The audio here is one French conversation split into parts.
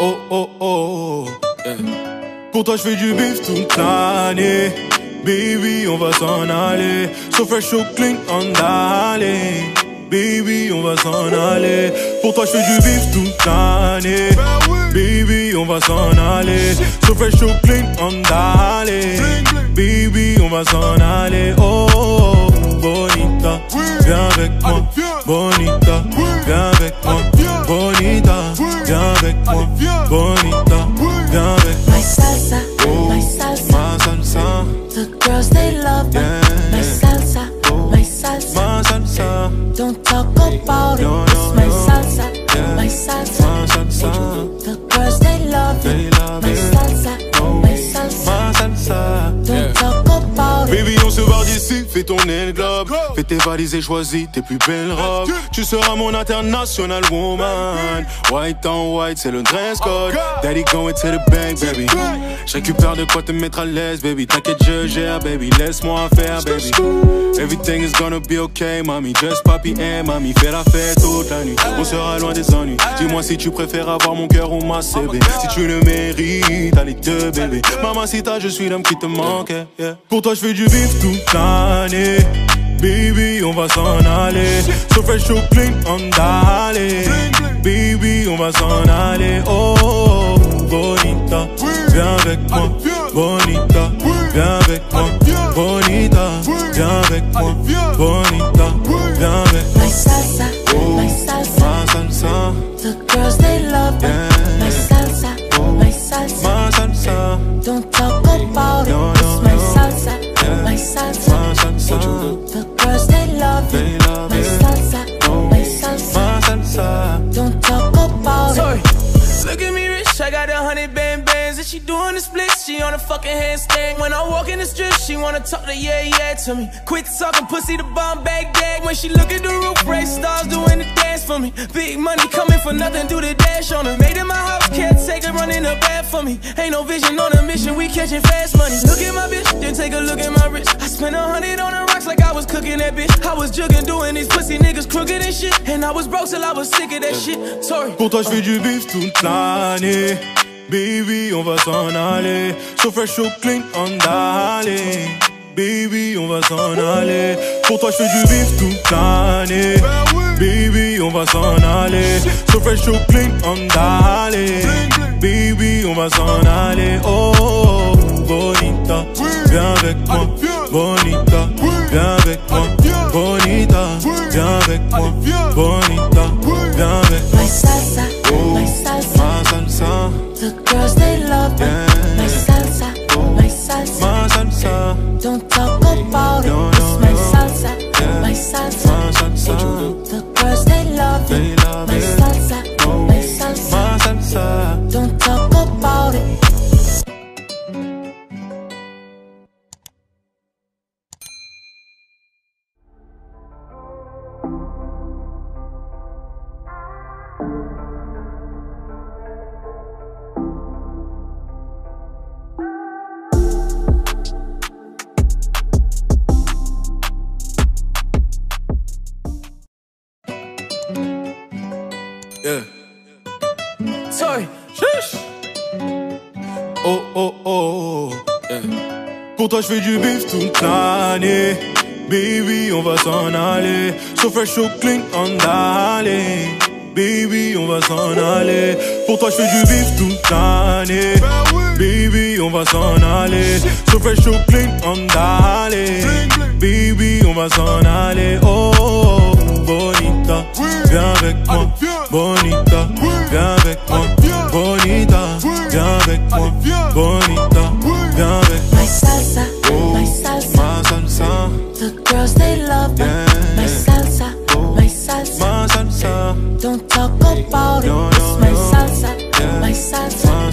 Oh oh oh. Pour toi, je fais du bif toute l'année. Baby, on va s'en aller. So fresh, so clean, on d'aller. Baby, on va s'en aller. Pour toi, je fais du bif toute l'année. Baby, on va s'en aller. So fresh, so clean, on d'aller. Baby, on va s'en aller. Oh, viens avec moi. Bonita, viens avec moi. Bonita, viens avec moi. Bonita, viens avec moi. My salsa, Oh, my salsa. ma salsa, The girls they love. Yeah. My salsa, Oh, my salsa. ma salsa, Don't talk about it. No, It's no, my salsa, Yeah. my salsa. ma salsa, The girls they love love My it. salsa, Oh, my salsa. ma salsa. Don't talk about it. Baby, on se barre d'ici, fais tourner le globe. Fais tes valises et choisis tes plus belles robes. Tu seras mon international woman. White on white, c'est le dress code. Daddy going to the bank, baby. Je récupère de quoi te mettre à l'aise, baby. T'inquiète, je gère, baby. Laisse-moi faire, baby. Everything is gonna be okay, mommy. Just papi et mamie. Fais la fête toute la nuit. On sera loin des ennuis. Dis-moi si tu préfères avoir mon cœur ou ma CB. Si tu le mérites, allez deux, bébé. Mamacita, je suis l'homme qui te manque. yeah. Pour toi, je fais du bif toute l'année. Baby, on va s'en aller. So fresh, so clean, on d'aller. Baby, on va s'en aller. Oh, oh, oh, bonita, viens avec moi. Bonita, viens avec moi. Bonita, viens avec moi. Bonita, viens avec moi. My salsa, Oh, my salsa. ma salsa, The girls they love that. Yeah. My salsa, my salsa. ma salsa, Don't fucking handstand. When I walk in the strip, she wanna talk to yeah, yeah to me. Quit talking pussy, the bomb bag gag When she look at the roof, race stars doing the dance for me. Big money coming for nothing, do the dash on her. Made in my house, can't take it, running the bad for me. Ain't no vision on a mission, we catching fast money. Look at my bitch, then take a look at my wrist. I spent a hundred on the rocks like I was cooking that bitch. I was jugging, doing these pussy niggas crooked and shit. And I was broke till I was sick of that shit. Sorry. Pour toi, je fais du bif toute l'année. Baby, on va s'en aller. So fresh, so clean, on d'aller. Baby, on va s'en aller. Pour toi, je fais du bif toute l'année. Baby, on va s'en aller. So fresh, so clean, on d'aller. Baby, on va s'en aller. Oh, bonita, viens avec moi. Bonita, viens avec moi. Bonita, viens avec moi. Bonita, viens avec moi. The girls they love. Yeah. Oh oh oh. Pour toi, je fais du bif toute l'année. Baby, on va s'en aller. So fresh, so clean, on d'aller. Baby, on va s'en aller. Pour toi, je fais du bif toute l'année. Baby, on va s'en aller. So fresh, so clean, on d'aller. Baby, on va s'en aller. Oh, oh, oh, bonita, viens avec moi. Bonita, viens avec moi. Bonita, viens avec moi. Bonita, viens avec moi. My salsa, Oh, my salsa. ma salsa, The girls they love. Yeah. My salsa, Oh, my salsa. ma salsa, Don't talk about it. No, It's no, my salsa, Yeah. my salsa,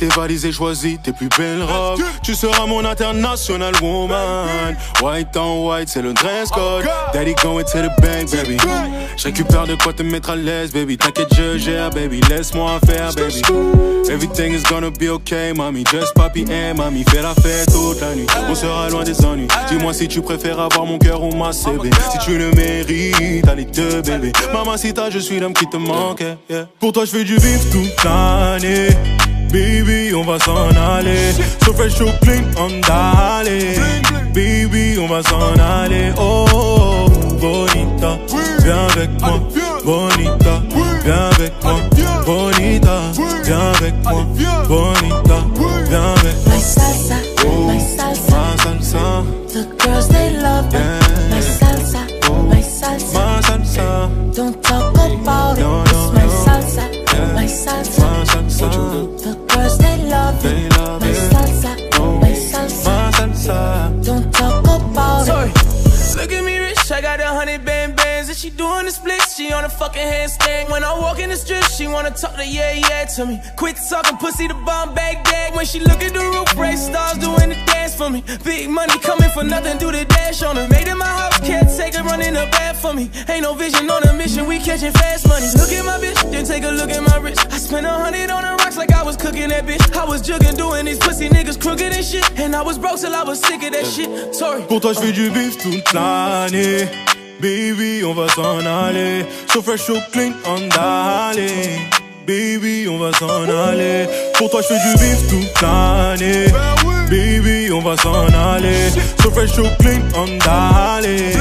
tes valises et choisis tes plus belles robes. Tu seras mon international woman. White on white, c'est le dress code. Daddy going to the bank, baby. Je récupère de quoi te mettre à l'aise, baby. T'inquiète, je gère, baby. Laisse-moi faire, baby. Everything is gonna be okay, mommy. Just papi and mommy. Fais la fête toute la nuit. On sera loin des ennuis. Dis-moi si tu préfères avoir mon cœur ou ma CB. Si tu le mérites, allez deux bébés. Maman, si t'as, je suis l'homme qui te manque. yeah. Pour toi, je fais du vif toute l'année. Baby, on va s'en aller. So fresh, so clean, on d'aller. Baby, on va s'en aller. Oh, bonita, viens avec moi. Bonita, viens avec moi. Bonita, viens avec moi. Bonita, viens avec moi. My salsa, my oh, salsa. Ma salsa, The girls they love. Yeah. My salsa, oh, my salsa. ma salsa, Don't talk about it. It's my salsa, my salsa, The doing the splits, she on a fucking handstand. When I walk in the strip, she wanna talk to yeah, yeah to me. Quit talking pussy, the bomb bag gag. When she look at the roof, race stars doing the dance for me. Big money coming for nothing, do the dash on her. Made in my house, can't take caretaker running the bath for me. Ain't no vision on a mission, we catching fast money. Look at my bitch, then take a look at my wrist. I spent a hundred on the rocks like I was cooking that bitch. I was jugging, doing these pussy niggas crooked and shit. And I was broke till I was sick of that shit. Sorry. Pour toi, je fais du bif toute l'année. Baby, on va s'en aller. So fresh, so clean, on d'aller. Baby, on va s'en aller. Pour toi, je fais du bif toute l'année. Baby, on va s'en aller. So fresh, so clean, on d'aller.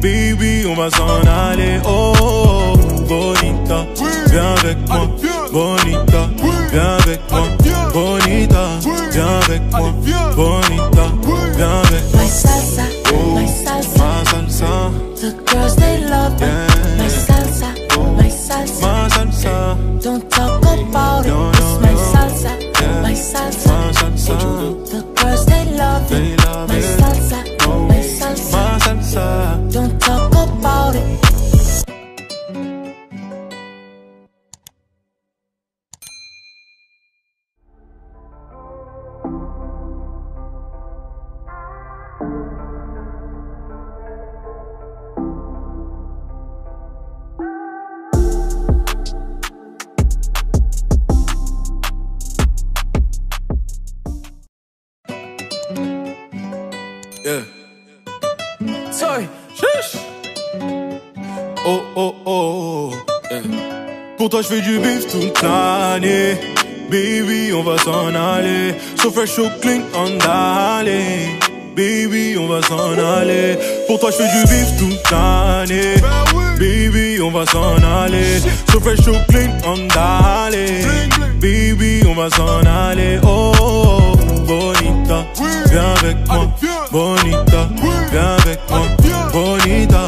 Baby, on va s'en aller. Oh, bonita, viens avec moi. Bonita, viens avec moi. Bonita, viens avec moi. Bonita, viens avec moi. The girls they love. Yeah. Oh oh oh. Pour toi, je fais du bif toute l'année. Baby, on va s'en aller. So fresh, so clean, on d'aller. Baby, on va s'en aller. Pour toi, je fais du bif toute l'année. Baby, on va s'en aller. So fresh, so clean, on d'aller. Baby, on va s'en aller. Oh, bonita, viens avec moi. Bonita, viens avec moi. Bonita,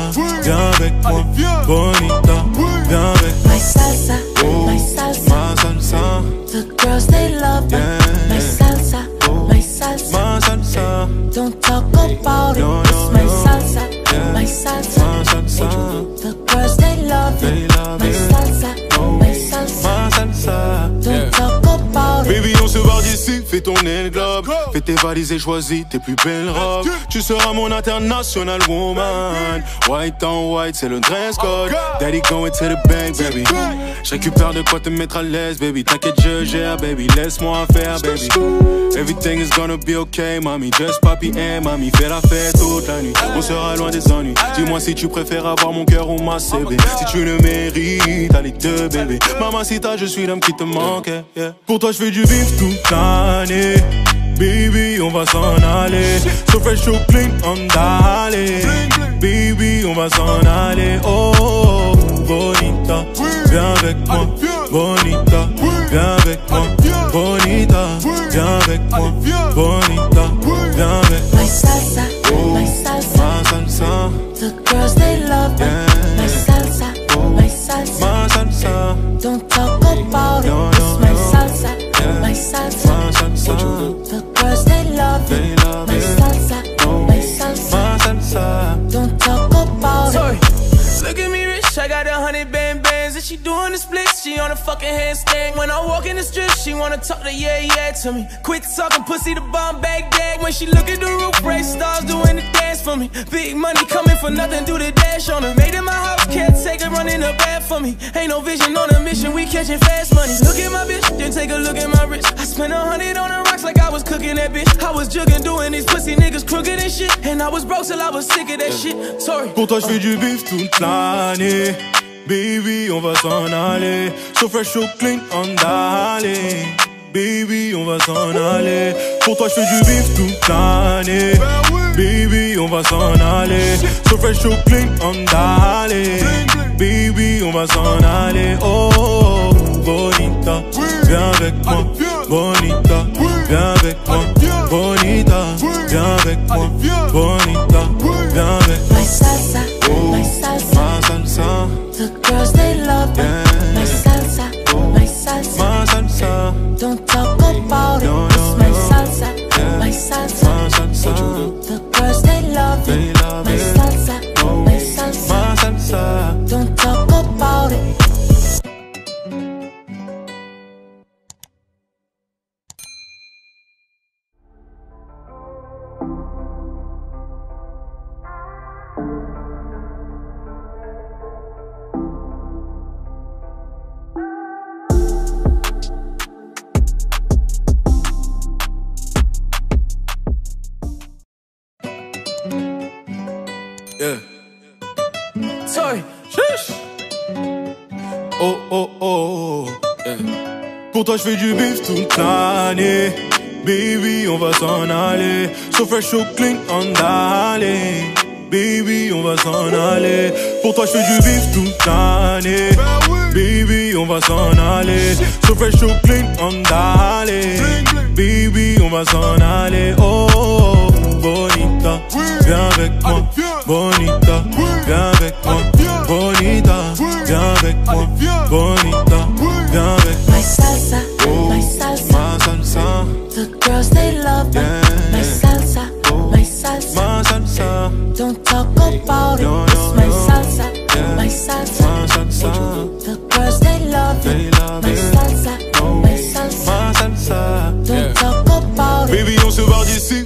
viens avec moi. Bonita, viens avec moi. My salsa, my salsa. Ma salsa, The girls they love. Yeah. My salsa, my salsa. ma salsa, Don't talk about it. It's my salsa, Yeah. my salsa. ma salsa, The girls they love They it. love My it. salsa, Oh. my salsa. ma salsa. Don't talk about it. Baby, on se barre d'ici, fais ton Fais tes valises et choisis tes plus belles robes. Tu seras mon international woman. White on white, c'est le dress code. Daddy going to the bank, baby. Je récupère de quoi te mettre à l'aise, baby. T'inquiète, je gère, baby. Laisse-moi faire, baby. Everything is gonna be okay, mommy. Just papi and mommy. Fais la fête toute la nuit. On sera loin des ennuis. Dis-moi si tu préfères avoir mon cœur ou ma CB. Si tu le mérites, allez deux bébés. Maman, si t'as, je suis l'homme qui te manque. yeah. Pour toi, je fais du vif toute l'année. Baby, on va s'en aller. So fresh, so clean, on d'aller. Baby, on va s'en aller. Oh, bonita, viens avec moi. Bonita, viens avec moi. Bonita, viens avec moi. Bonita, viens avec moi. My salsa, oh, my salsa. Ma salsa, The girls they love it. Yeah. My salsa, oh, my salsa. ma salsa, Don't talk about it. No, It's my no. salsa, Yeah. my salsa. The girls they love They it. love My it. salsa, Oh. my salsa. Don't talk about it. Look at me rich, I got a hundred band bands And she doing the splits, on a fucking handstand. When I walk in the strip, she wanna talk to yeah, yeah to me. Quit talking pussy, the bomb bag dag. When she look at the roof, race stars doing the dance for me. Big money coming for nothing, do the dash on her. Made in my house, can't take it running the bad for me. Ain't no vision on a mission, we catching fast money. Look at my bitch, then take a look at my wrist. I spent a hundred on the rocks like I was cooking that bitch. I was jugging, doing these pussy niggas crooked and shit. And I was broke till I was sick of that shit. Sorry. Pour toi, je fais du bif toute l'année. Baby, on va s'en aller. So fresh, so clean, on d'aller. Baby, on va s'en aller. Pour toi, je fais du bif toute l'année. Baby, on va s'en aller. So fresh, so clean, on d'aller. Baby, on va s'en aller. Oh, bonita, viens avec moi. Bonita, viens avec moi. Bonita, viens avec moi. Bonita, viens avec moi. The girls they love. Yeah. Oh oh oh. Pour toi, je fais du bif toute l'année. Baby, on va s'en aller. So fresh, so clean, on. Baby, on va s'en aller. Pour toi, je fais du bif toute l'année. Baby, on va s'en aller. So fresh, so clean, on. Baby, on va s'en aller. Oh, bonita, viens avec moi. Bonita, viens avec moi. Bonita, viens avec moi. Bonita,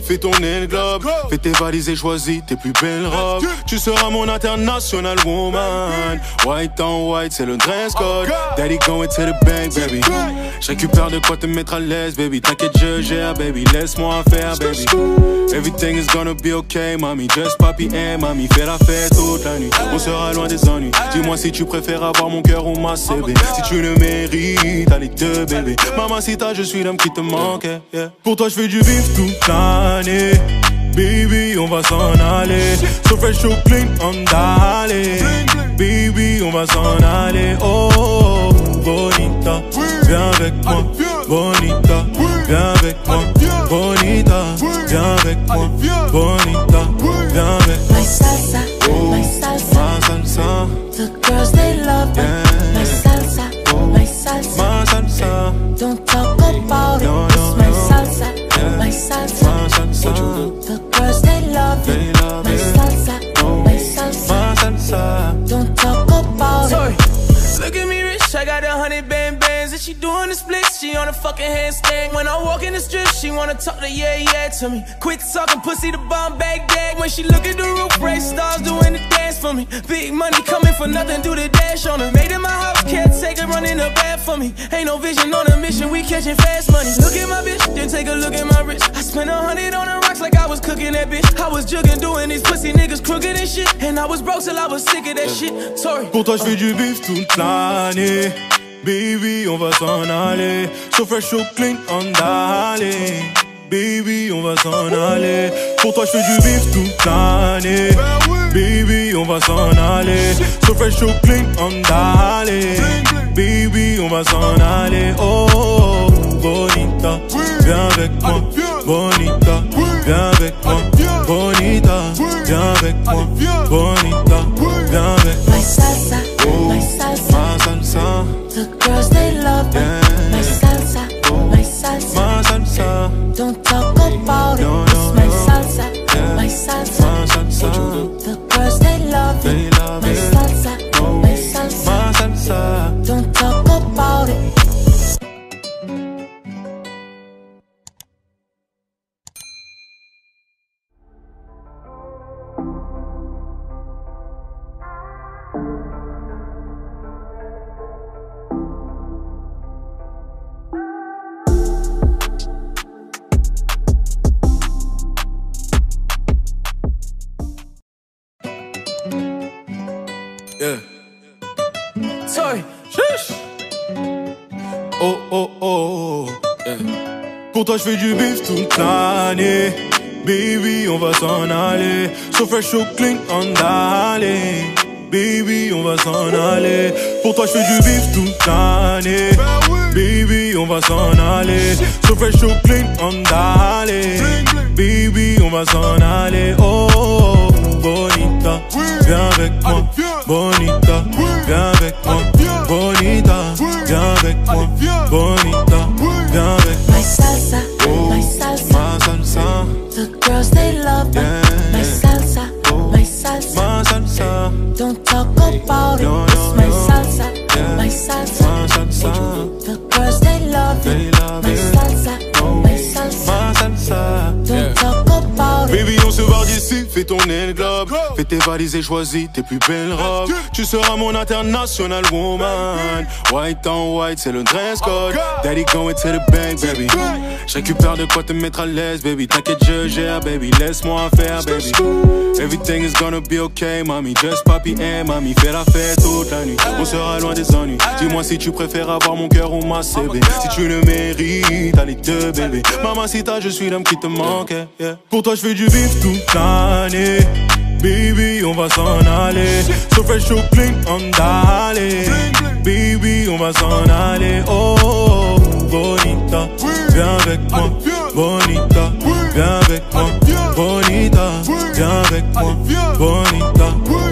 fais ton aile globe. Fais tes valises et choisis tes plus belles robes. Tu seras mon international woman. White on white, c'est le dress code. Daddy going to the bank, baby. Je récupère de quoi te mettre à l'aise, baby. T'inquiète, je gère, baby. Laisse-moi faire, baby. Everything is gonna be okay, mommy. Just papi et mamie. Fais la fête toute la nuit. On sera loin des ennuis. Dis-moi si tu préfères avoir mon cœur ou ma CB. Si tu le mérites, t'as les deux, bébé. Maman, si t'as, je suis l'homme qui te manquait. yeah. Pour toi, je fais du vif toute l'année. Baby, on va s'en aller. So fresh, so clean, on d'aller. Baby, on va s'en aller. Oh, bonita, viens avec moi. Bonita, viens avec moi. Bonita, viens avec moi. Bonita, viens avec moi. My salsa, Oh, my salsa. ma salsa, The girls they love it. Yeah. My salsa, oh, my salsa. ma salsa, Don't talk fucking handstand When I walk in the strip, she wanna talk to yeah, yeah to me. Quit talking pussy, the bomb bag dag When she look at the roof, race stars doing the dance for me. Big money coming for nothing, do the dash on her. Made in my house, can't take it running the bad for me. Ain't no vision on a mission, we catching fast money. Look at my bitch, then take a look at my wrist. I spent a hundred on the rocks like I was cooking that bitch. I was jugging, doing these pussy niggas crooked and shit. And I was broke till I was sick of that shit. Sorry. Pour toi, je fais du bif toute l'année. Baby, on va s'en aller. So fresh, so clean, on d'aller. Baby, on va s'en aller. Pour toi, je fais du bif toute l'année. Baby, on va s'en aller. So fresh, so clean, on d'aller. Baby, on va s'en aller. Oh, bonita, viens avec moi. Bonita, viens avec moi. Bonita, viens avec moi. Bonita, viens avec moi. My salsa, Oh, my salsa. ma salsa, The girls they love. Yeah. Oh, oh, oh. Pour toi, je fais du bif toute l'année. Baby, on va s'en aller. So fresh, so clean, on alley. Baby, on va s'en aller. Pour toi, je fais du bif toute l'année. Baby, on va s'en aller. So fresh, so clean, on alley. Baby, on va s'en aller. Oh, oh, oh bonita, viens avec moi. Bonita Viens avec moi Bonita Viens avec moi Bonita Viens avec moi My salsa, Oh, my salsa. Ma salsa The girls they love me. Yeah. My salsa, my salsa. Ma salsa Don't talk about it. No, It's no, my no. salsa, Yeah. my salsa. Ma salsa The girls they love They it. love My it. salsa, Oh. my salsa. Ma salsa Don't talk about it. Baby, on se barre d'ici, fais ton aile globe. Tes valises et choisis tes plus belles robes. Tu seras mon international woman. White on white, c'est le dress code. Daddy going to the bank, baby. Je récupère de quoi te mettre à l'aise, baby. T'inquiète, je gère, baby. Laisse-moi faire, baby. Everything is gonna be okay, mommy. Just papi et mamie. Fais la fête toute la nuit. On sera loin des ennuis. Dis-moi si tu préfères avoir mon cœur ou ma CB. Si tu le mérites, allez deux, bébé. Maman, si t'as, je suis l'homme qui te manque. yeah. Pour toi, je fais du bif toute l'année. Baby, on va s'en aller. So fresh, so clean, on d'aller. Baby, on va s'en aller. Oh, oh, oh, bonita. Viens avec moi. Bonita. Viens avec moi. Bonita. Viens avec moi. Bonita.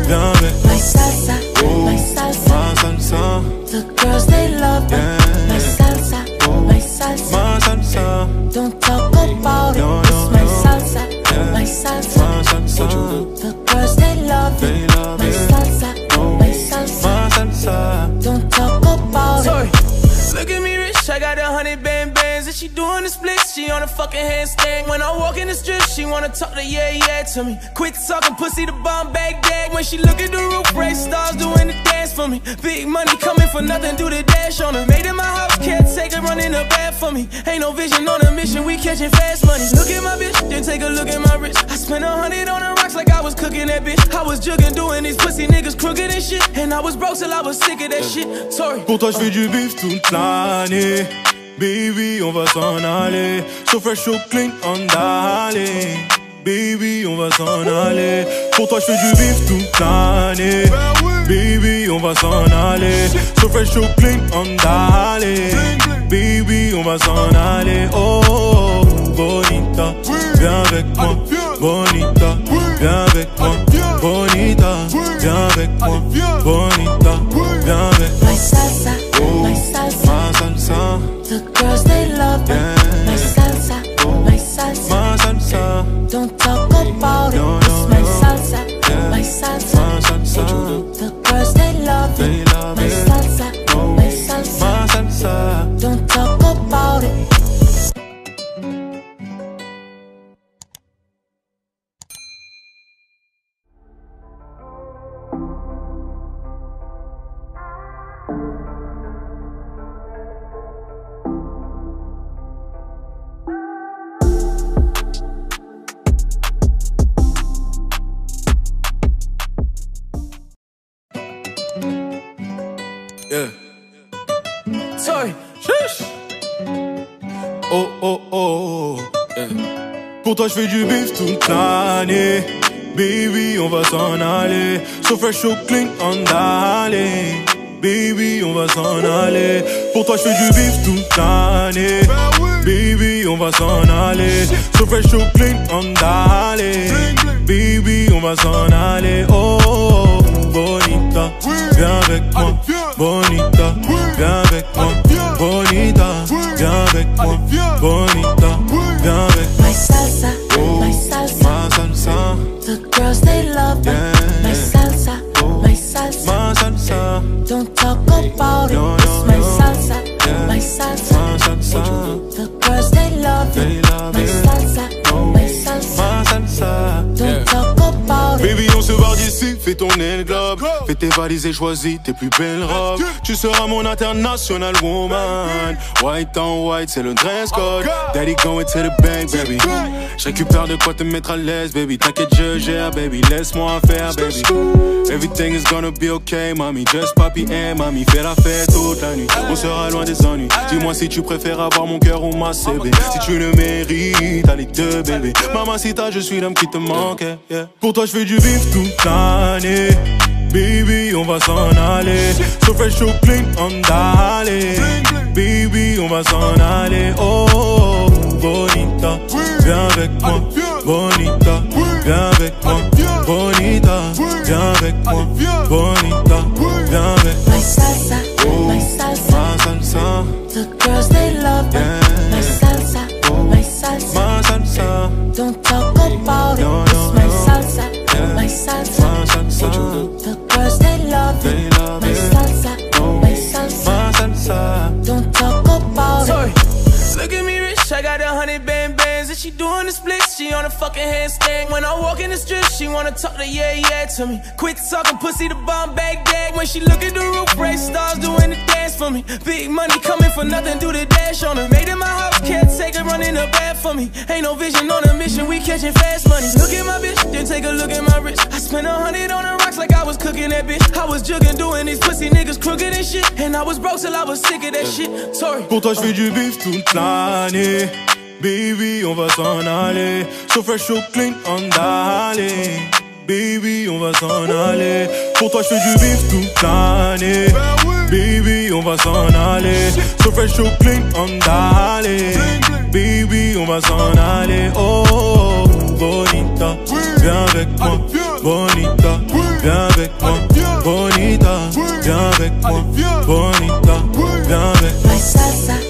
Viens avec moi. My salsa, oh, my salsa. Ma salsa. The girls they love me. Yeah. My salsa, my salsa. Ma salsa. Don't talk about it. No, It's no, my salsa, my salsa. Ma salsa. The girls they love They it. love My it. salsa, Oh. my salsa. Don't talk about it. Look at me rich, I got a hundred band bands And she doing the splits, she on a fucking handstand When I walk in the strip, she wanna talk to yeah, yeah to me Quit talking pussy, the bomb bag gag When she look at the roof, race stars doing the for me. Big money coming for nothing, do the dash on her. Made in my house, can't take her running the bath for me. Ain't no vision on a mission, we catching fast money. Look at my bitch, then take a look at my wrist. I spent a hundred on the rocks like I was cooking that bitch. I was jugging, doing these pussy niggas crooked and shit. And I was broke till I was sick of that shit. Sorry. Pour toi, je fais du bif toute l'année. Baby, on va s'en aller. So fresh, so clean, on d'aller. Baby, on va s'en aller. Pour toi, je fais du bif toute l'année. Baby, on va s'en aller. So fresh, so clean, on d'aller. Baby, on va s'en aller. Oh, bonita. Viens avec moi. Bonita. Viens avec moi. Bonita. Viens avec moi. Bonita. Viens avec moi. My salsa, my salsa, The girls Yeah. Sorry. Oh oh oh, yeah. Pour toi, je fais du bif toute l'année. Baby, on va s'en aller. So fresh, so clean, on d'aller. Baby, on va s'en aller. Pour toi, je fais du bif toute l'année. Baby, on va s'en aller. So fresh, so clean, on d'aller. Baby, on va s'en aller. Oh, oh, oh. Viens avec moi. Bonita. Viens avec moi. Bonita. Viens avec moi. Bonita. Viens avec moi. My salsa, Oh. my salsa. Ma salsa. The girls they love me. Yeah. My salsa, Oh. my salsa. Ma salsa. Don't talk about it. No, It's no, my no. salsa, Yeah. my salsa. Ma salsa. Fais ton. Fais tes valises et choisis tes plus belles robes. Tu seras mon international woman. White on white, c'est le dress code. Daddy going to the bank, baby. Je récupère de quoi te mettre à l'aise, baby. T'inquiète, je gère, baby. Laisse-moi faire, baby. Everything is gonna be okay, mommy. Just papi and mommy. Fais la fête toute la nuit. On sera loin des ennuis. Dis-moi si tu préfères avoir mon cœur ou ma CB. Si tu le mérites, t'as les deux, bébé. Maman, si t'as, je suis l'homme qui te manque. yeah. Pour toi, je fais du vif toute l'année. Baby, on va s'en aller. So fresh, so clean, on d'aller. Baby, on va s'en aller. Oh, oh, oh, bonita, viens avec moi. Bonita, viens avec moi. Bonita, viens avec moi. Bonita, viens avec moi. My salsa, oh, my salsa. Ma salsa, The girls they love. Yeah. My salsa, my salsa. ma salsa, Don't talk When I walk in the strip, she wanna talk to yeah, yeah to me. Quit talking pussy, the bomb bag dag When she look at the roof, race stars doing the dance for me. Big money coming for nothing, do the dash on her. Made in my house, can't take it, running the bad for me. Ain't no vision on a mission, we catching fast money. Look at my bitch, then take a look at my wrist. I spent a hundred on the rocks like I was cooking that bitch. I was jugging, doing these pussy niggas crooked and shit. And I was broke till I was sick of that shit. Sorry. Pour toi, je fais du bif toute l'année. Baby, on va s'en aller. So fresh, so clean, on d'aller. Baby, on va s'en aller. Pour toi, je fais du bif toute l'année. Baby, on va s'en aller. So fresh, so clean, on d'aller. Baby, on va s'en aller. Oh, bonita, viens avec moi. Bonita, viens avec moi. Bonita, viens avec moi. Bonita, viens avec moi.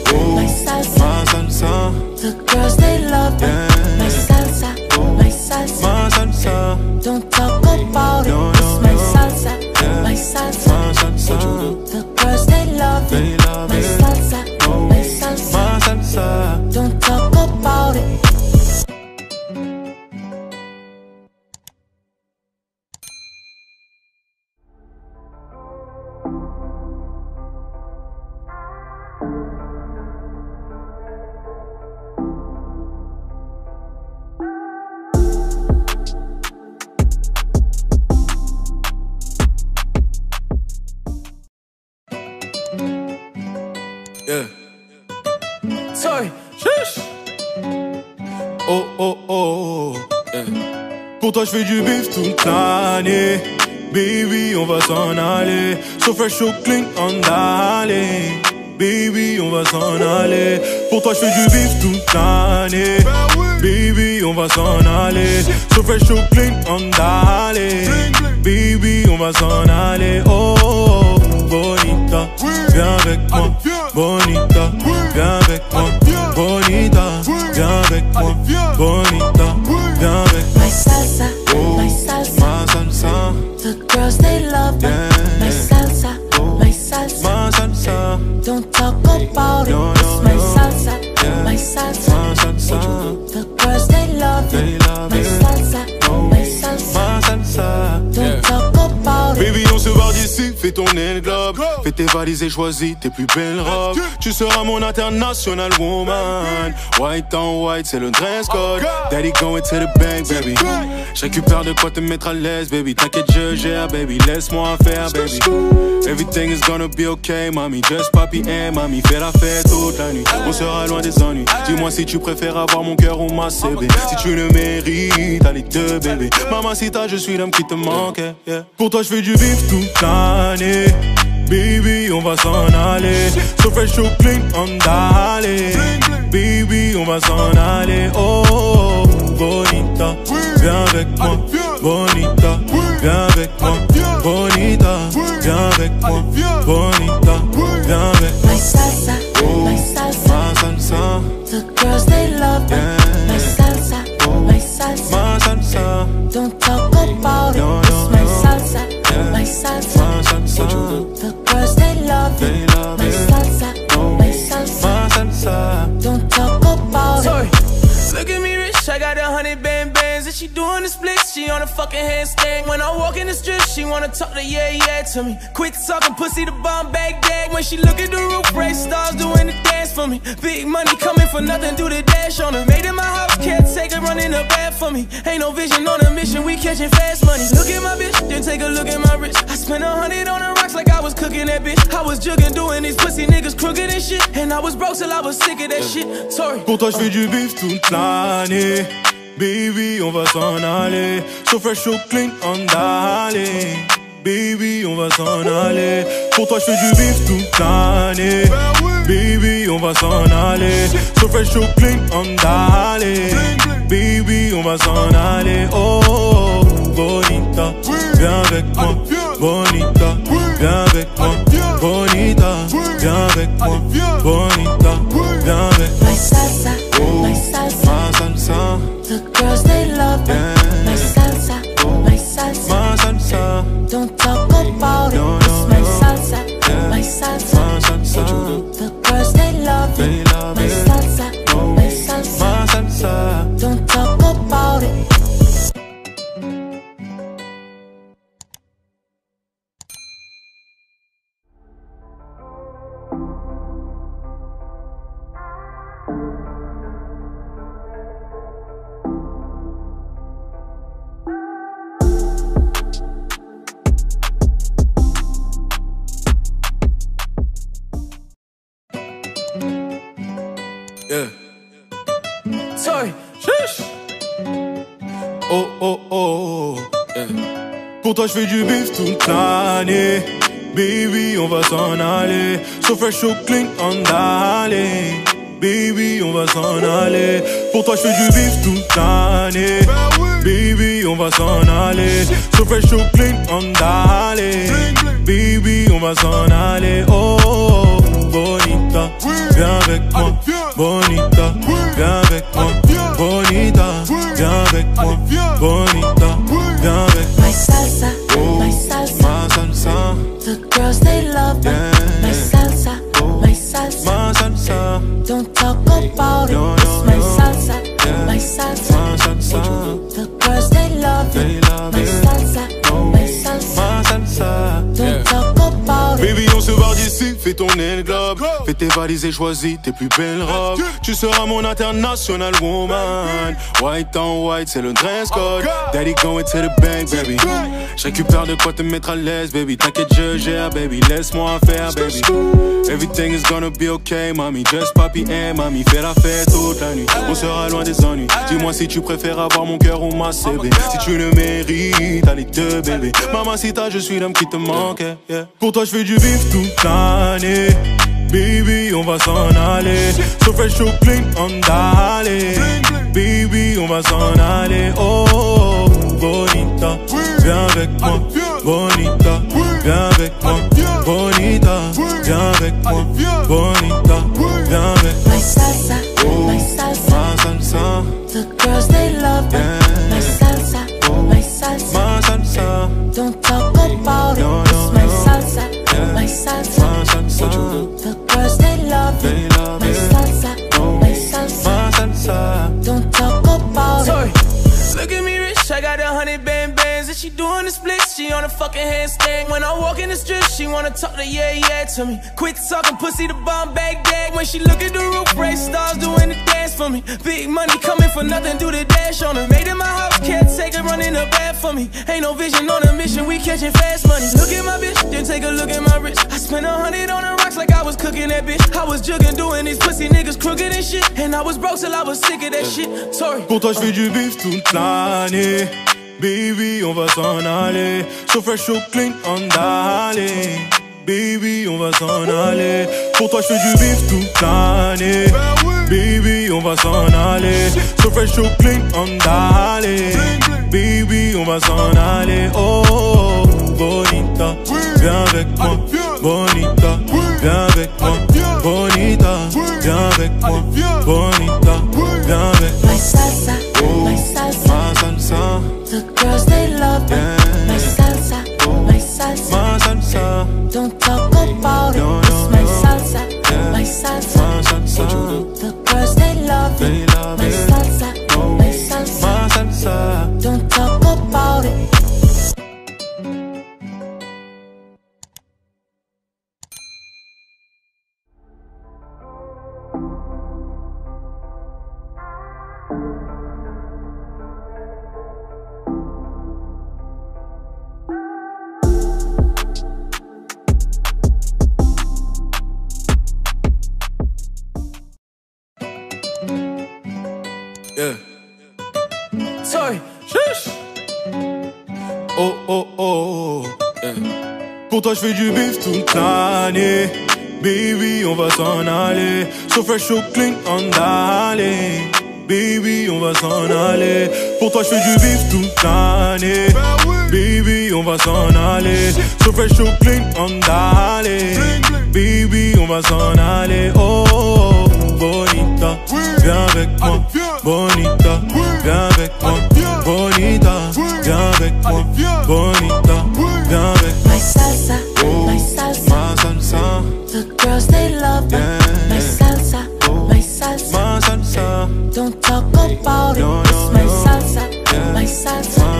Oh oh oh. Pour toi, je fais du bif toute l'année. Baby, on va s'en aller. So fresh, so clean, on d'aller. Baby, on va s'en aller. Pour toi, je fais du bif toute l'année. Baby, on va s'en aller. So fresh, so clean, on d'aller. Baby, on va s'en aller. Oh, oh, oh, bonita, viens avec moi. Bonita, viens avec moi. Bonita, viens avec moi. Bonita, viens avec moi. My salsa, Oh, my salsa. ma salsa, The girls they love. Yeah. My salsa, Oh. my salsa. ma salsa, Don't talk about it. No, It's no, my no. salsa, Yeah. my salsa. ma salsa, The girls they love They it. love my it. salsa, Oh. my salsa. ma salsa. Don't talk about it. Baby, on se barre d'ici, fais tourner le globe. Fais tes valises et choisis tes plus belles robes. Tu seras mon international woman. White on white, c'est le dress code. Daddy going to the bank, baby. Je récupère de quoi te mettre à l'aise, baby. T'inquiète, je gère, baby. Laisse-moi faire, baby. Everything is gonna be okay, mommy. Just papi and mommy. Fais la fête toute la nuit. On sera loin des ennuis. Dis-moi si tu préfères avoir mon cœur ou ma CB. Si tu le mérites, t'as les deux, bébé. Maman, si t'as, je suis l'homme qui te manque. yeah. Pour toi, je fais du vif toute l'année. Baby, on va s'en aller. So fresh, so clean, on d'aller. Baby, on va s'en aller. Oh, oh, oh, bonita, viens avec moi. Bonita, viens avec moi. Bonita, viens avec moi. Bonita, viens avec moi. My salsa, my oh, salsa. Ma salsa, The girls they love. Yeah. My salsa, my salsa. ma salsa, Don't talk wanna talk to yeah, yeah to me. Quit talking pussy, the bomb bag gag. When she look at the roof, race stars doing the dance for me. Big money coming for nothing, do the dash on her. Made in my house, can't take her running the bed for me. Ain't no vision on a mission, we catching fast money. Look at my bitch, then take a look at my wrist. I spent a hundred on the rocks like I was cooking that bitch. I was jugging, doing these pussy niggas crooked and shit. And I was broke till I was sick of that shit. Sorry. Pour toi, je fais du bif toute l'année. Baby, on va s'en aller. So fresh, so clean, on d'aller. Baby, on va s'en aller. Pour toi, je fais du bif toute l'année. Baby, on va s'en aller. So fresh, so clean, on d'aller. Baby, on va s'en aller. Oh, bonita, viens avec moi. Bonita, viens avec moi. Bonita, viens avec moi. Bonita, Oh oh oh. Pour toi, je fais du bif toute l'année. Baby, on va s'en aller. So fresh, so clean, on d'aller. Baby, on va s'en aller. Pour toi, je fais du bif toute l'année. Baby, on va s'en aller. So fresh, so clean, on d'aller. Baby, on va s'en aller. Oh, viens avec moi. Bonita, viens avec moi. Bonita, viens avec moi. Bonita, viens avec moi. My salsa, Oh, my salsa. ma salsa, The girls they love me. Yeah. My salsa, Oh, my salsa. ma salsa, Don't talk about it. No, It's no, my salsa, Yeah. my salsa. ma salsa, The girls they love They it. love My it. salsa, Oh, my salsa. ma salsa. Don't talk about it. Baby, on se barre d'ici, fais ton aile globe. Fais tes valises et choisis tes plus belles robes. Tu seras mon international woman. White on white, c'est le dress code. Daddy going to the bank, baby. Je récupère de quoi te mettre à l'aise, baby. T'inquiète, je gère, baby. Laisse-moi faire, baby. Everything is gonna be okay, mommy. Just papi et mamie. Fais la fête toute la nuit. On sera loin des ennuis. Dis-moi si tu préfères avoir mon cœur ou ma CB. Si tu le mérites, t'as les deux, bébé. Mamacita, je suis l'homme qui te manque. yeah. Pour toi, je fais du bif toute l'année. Baby, on va s'en aller. So fresh, so clean, on d'aller. Baby, on va s'en aller. Oh, bonita, viens avec moi. Bonita, viens avec moi. Bonita, viens avec moi. Bonita, viens avec moi. My salsa, Oh, my salsa. ma salsa, The girls they love me. Yeah. My salsa, oh, my salsa. ma salsa, Don't talk to yeah, yeah to me. Quit talking pussy, the bomb bag gag. When she look at the roof, race stars doing the dance for me. Big money coming for nothing, do the dash on her. Made in my house, can't take it, running the bed for me. Ain't no vision on a mission, we catching fast money. Look at my bitch, then take a look at my wrist. I spent a hundred on the rocks like I was cooking that bitch. I was jugging, doing these pussy niggas crooked and shit. And I was broke till I was sick of that shit. Sorry. Pour toi, je du bif toute l'année. Baby, on va s'en aller. So fresh, so clean, on d'aller. Baby, on va s'en aller. Pour toi, je fais du bif toute l'année. Baby, on va s'en aller. So fresh, so clean, on d'aller. Baby, on va s'en aller. Oh, bonita, viens avec moi. Bonita, viens avec moi. Bonita, viens avec moi. Bonita, viens avec moi. My salsa, my salsa, The girls they love me. Oh oh oh. Pour toi, je fais du bif toute l'année. Baby, on va s'en aller. So fresh, so clean, on d'aller. Baby, on va s'en aller. Pour toi, je fais du bif toute l'année. Baby, on va s'en aller. So fresh, so clean, on d'aller. Baby, on va s'en aller. Oh, oh, oh, bonita, viens avec moi. Bonita, viens avec moi. Bonita, viens avec moi. Bonita, viens avec moi. My salsa, Oh, my salsa. ma salsa, The girls they love me. Yeah. My salsa, oh, my salsa. ma salsa, Don't talk about it. No, It's no, my no. salsa, Yeah. my salsa,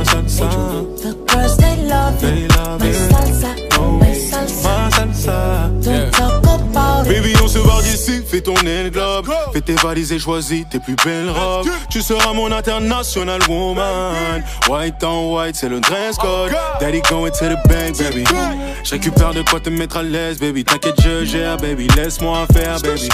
ton Fais tes valises et choisis tes plus belles robes. Tu seras mon international woman. White on white, c'est le dress code. Daddy going to the bank, baby. Je récupère de quoi te mettre à l'aise, baby. T'inquiète, je gère, baby. Laisse-moi faire, baby.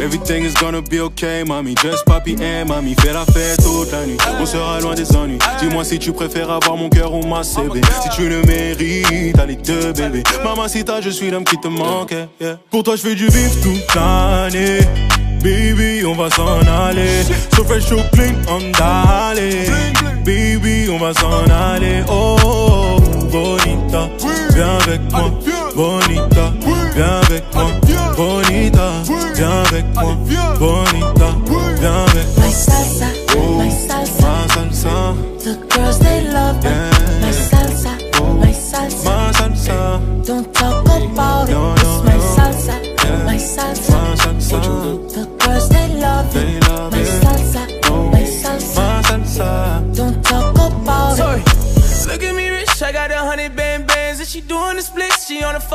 Everything is gonna be okay, mommy. Just papi et mamie. Fais la fête toute la nuit. On sera loin des ennuis. Dis-moi si tu préfères avoir mon cœur ou ma CB. Si tu le mérites, t'as les deux, bébé. Mamacita, je suis l'homme qui te manque. yeah. Pour toi, je fais du vif toute l'année. Baby, on va s'en aller. So fresh, so clean, on d'aller. Baby, on va s'en aller. Oh, oh, oh, bonita, viens avec moi. Bonita, viens avec moi. Bonita, viens avec moi. Bonita, viens avec moi. My salsa, my oh, salsa. Ma salsa, The girls they love. Yeah. My salsa, my salsa. ma salsa, Don't talk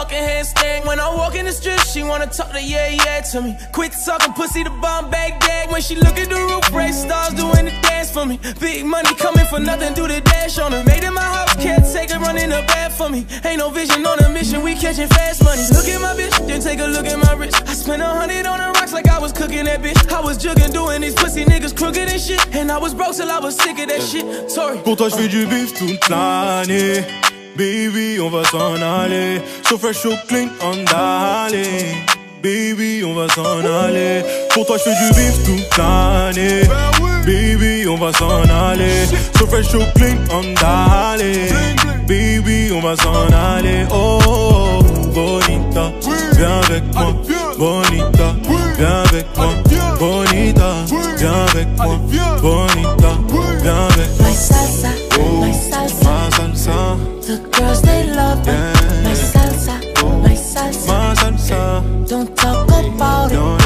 fucking handstand. When I walk in the strip, she wanna talk to yeah, yeah to me. Quit talking pussy, the bomb bag gag. When she look at the roof, race stars doing the dance for me. Big money coming for nothing, do the dash on her. Made in my house, can't take her running the bed for me. Ain't no vision on a mission, we catching fast money. Look at my bitch, then take a look at my wrist I spent a hundred on the rocks like I was cooking that bitch. I was jugging, doing these pussy niggas crooked and shit. And I was broke till I was sick of that shit. Sorry. Pour toi, je fais du bif toute l'année. Baby, on va s'en aller. So fresh, so clean, on d'aller. Baby, on va s'en aller. Pour toi, je fais du bif toute l'année. Baby, on va s'en aller. So fresh, so clean, on d'aller. Baby, on va s'en aller. Oh, oh, oh, bonita, viens avec moi. Bonita, viens avec moi. Bonita, viens avec moi. Bonita, viens avec moi. The girls they love me. Yeah. My salsa, my salsa. ma salsa, Don't talk about it. No, It's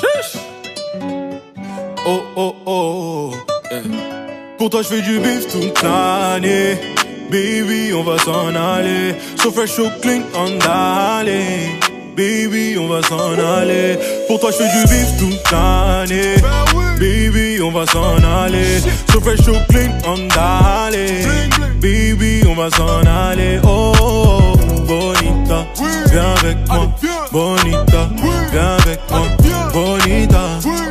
Shush. Oh oh oh. Yeah. Pour toi, je fais du bif toute l'année. Baby, on va s'en aller. So fresh, so clean, on d'aller. Baby, on va s'en aller. Pour toi, je fais du bif toute l'année. Baby, on va s'en aller. So fresh, so clean, on d'aller. Baby, on va s'en aller. Oh, oh, oh, bonita, viens avec moi. Bonita, viens avec moi. Bonita,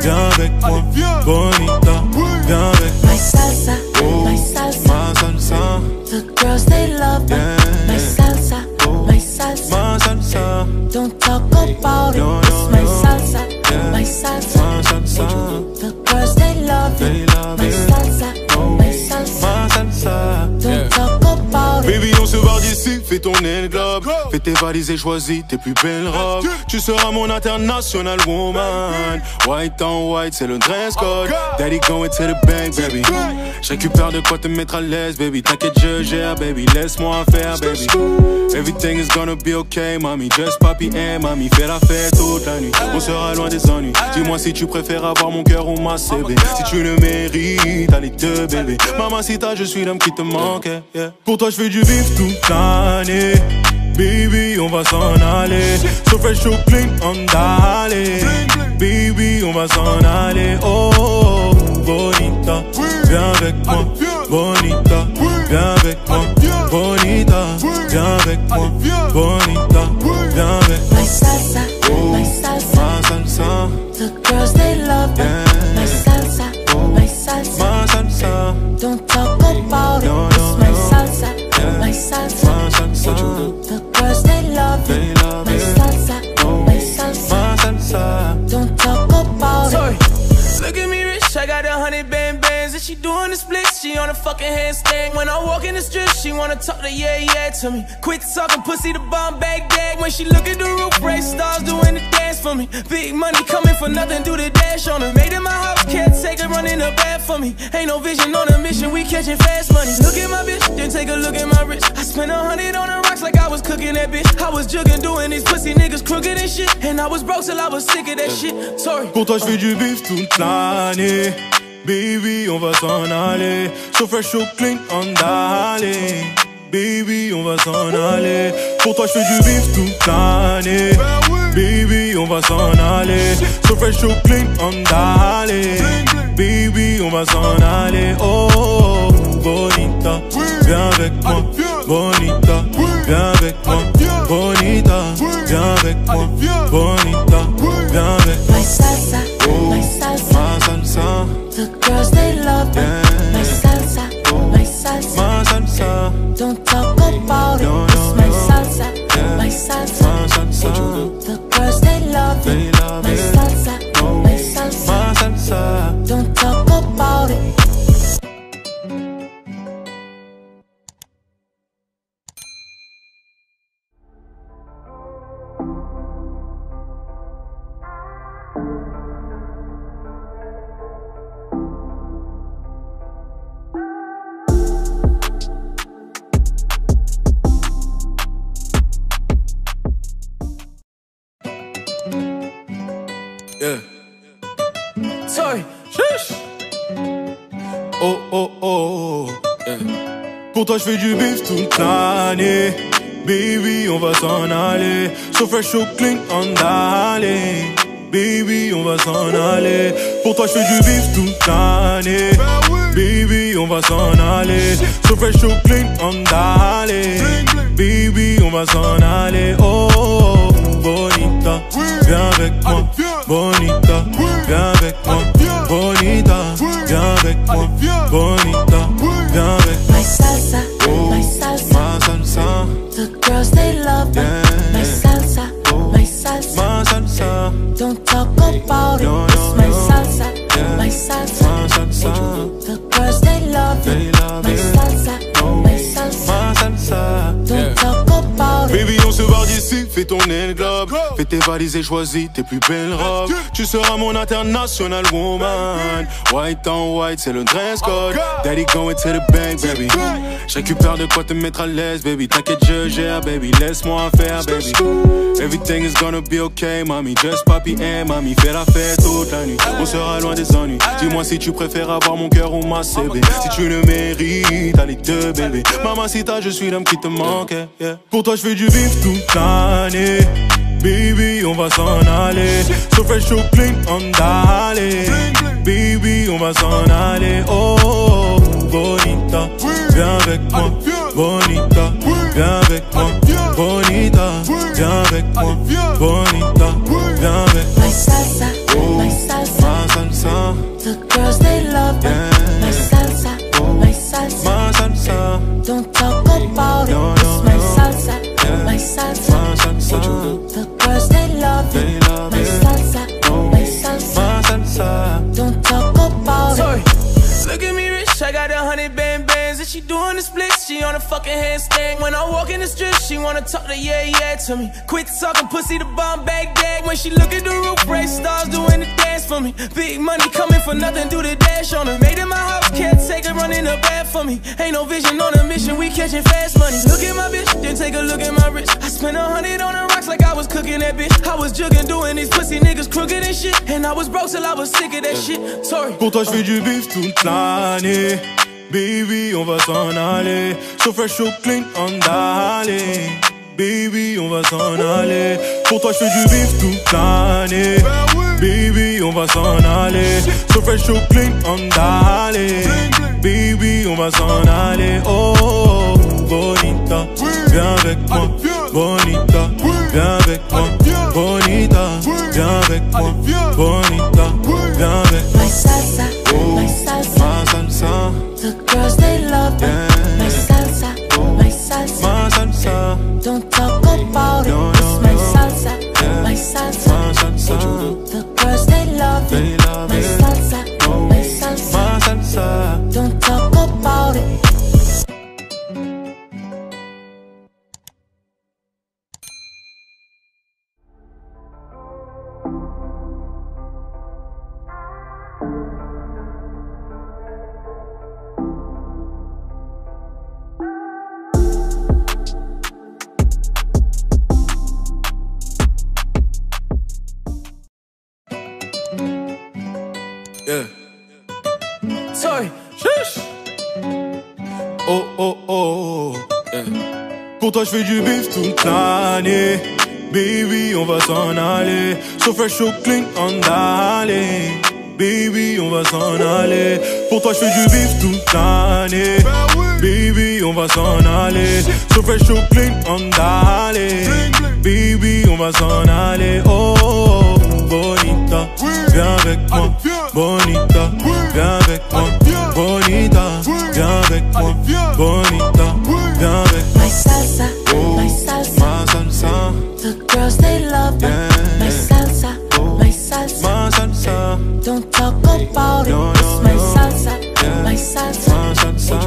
viens avec moi. Bonita, viens avec moi. My salsa, Oh, my salsa. ma salsa, The girls they love me. Yeah. My salsa, Oh. my salsa. ma salsa, Don't talk about it. No, It's no, my no. salsa, Yeah. my salsa. ma salsa, The girls they love They love My it. salsa, Oh. my salsa. ma salsa. Don't talk about it. Baby, on se barre d'ici, fais ton globe. Fais tes valises et choisis tes plus belles robes. Tu seras mon international woman. White on white, c'est le dress code. Daddy going to the bank, baby. Je récupère de quoi te mettre à l'aise, baby. T'inquiète, je gère, baby. Laisse-moi faire, baby. Everything is gonna be okay, mommy. Just papi et mamie. Fais la fête toute la nuit. On sera loin des ennuis. Dis-moi si tu préfères avoir mon cœur ou ma CB. Si tu le mérites, allez deux bébés. Maman, si t'as, je suis l'homme qui te manque. yeah. Pour toi, je fais du vif toute l'année. Baby, on va s'en aller. So fresh, so clean, on d'aller. Baby, on va s'en aller. Oh, bonita, viens avec moi. Bonita, viens avec moi. Bonita, viens avec moi. Bonita, viens avec moi. My salsa, oh, my salsa. Ma salsa, The girls they love it. Yeah. My salsa, oh, my salsa. ma salsa, Don't talk about it. No, It's my salsa, Yeah. my salsa. A fucking handstand When I walk in the strip, she wanna talk to yeah, yeah to me. Quit talking pussy, the bomb bag gag When she look at the roof, race stars doing the dance for me. Big money coming for nothing, do the dash on her. Made in my house, can't take it, running the bad for me. Ain't no vision on a mission, we catching fast money. Look at my bitch, then take a look at my wrist. I spent a hundred on the rocks like I was cooking that bitch. I was jugging, doing these pussy niggas crooked and shit. And I was broke till I was sick of that shit. Sorry. Pour toi, je fais du bif toute l'année. Baby, on va s'en aller. So fresh, so clean, on d'aller. Baby, on va s'en aller. Pour toi, je fais du bif toute l'année. Baby, on va s'en aller. So fresh, so clean, on d'aller. Baby, on va s'en aller. Oh, bonita, viens avec moi. Bonita, viens avec moi. Bonita, viens avec moi. Bonita, The girls they Yeah. Sorry. Oh oh oh. Yeah. Pour toi, je fais du bif toute l'année. Baby, on va s'en aller. So fresh, so clean, on d'aller. Baby, on va s'en aller. Pour toi, je fais du bif toute l'année. Baby, on va s'en aller. So fresh, so clean, on d'aller. Baby, on va s'en aller. Oh, bonita, viens avec moi. Bonita, viens avec moi. Bonita, viens avec moi. Bonita, viens avec moi. My salsa, Oh, my salsa. ma salsa, The girls they love it. Yeah. My salsa, Oh. my salsa. ma salsa, Don't talk about it. No, It's no, my no. salsa, Yeah. my salsa. ma salsa, fais ton globe. Fais tes valises et choisis tes plus belles robes. Tu seras mon international woman. White on white, c'est le dress code. Daddy going to the bank, baby. Je récupère de quoi te mettre à l'aise, baby. T'inquiète, je gère, baby. Laisse-moi faire, baby. Everything is gonna be okay, mommy. Just papi et mamie. Fais la fête toute la nuit. On sera loin des ennuis. Dis-moi si tu préfères avoir mon cœur ou ma CB. Si tu le mérites, allez deux bébés. Maman, si t'as, je suis l'homme qui te manque. yeah. Pour toi, je fais du vif toute l'année. Baby, on va s'en aller. So fresh, so clean, on d'aller. Baby, on va s'en aller. Oh, bonita, viens avec moi. Bonita, viens avec moi. Bonita, viens avec moi. Bonita, viens avec moi. My salsa, Oh, my salsa. ma salsa, The girls they love it. Yeah. My salsa, my salsa. ma salsa, Don't talk to yeah, yeah to me. Quit talking pussy to bomb bag gag. When she look at the roof, race stars doing the dance for me. Big money coming for nothing, do the dash on her. Made in my house, can't take her running the bad for me. Ain't no vision on a mission, we catching fast money. Look at my bitch, then take a look at my wrist. I spent a hundred on the rocks like I was cooking that bitch. I was jugging, doing these pussy niggas crooked and shit. And I was broke till I was sick of that shit. Sorry. Pour toi, je fais du bif toute l'année. Baby, on va s'en aller. So clean, on d'aller. Baby, on va s'en aller. Pour toi, je fais du bif toute l'année. Baby, on va s'en aller. So fresh, so clean, on d'aller. Baby, on va s'en aller. Oh, bonita, viens avec moi. Bonita, viens avec moi. Bonita, viens avec moi. Bonita, viens avec moi. Sorry. Oh oh oh. Yeah. Pour toi, je fais du bif toute l'année. Baby, on va s'en aller. So fresh, so clean, on d'aller. Baby, on va s'en aller. Pour toi, je fais du bif toute l'année. Baby, on va s'en aller. So fresh, so clean, on d'aller. Baby, on va s'en aller. Oh, bonita, viens avec moi. Bonita, viens avec moi. Bonita, viens avec moi. Bonita, viens avec moi. My salsa, Oh, my salsa. ma salsa, The girls they love me. Yeah. My salsa, Oh. my salsa. ma salsa, Don't talk about it. No, It's my no. salsa, Yeah. my salsa. ma salsa,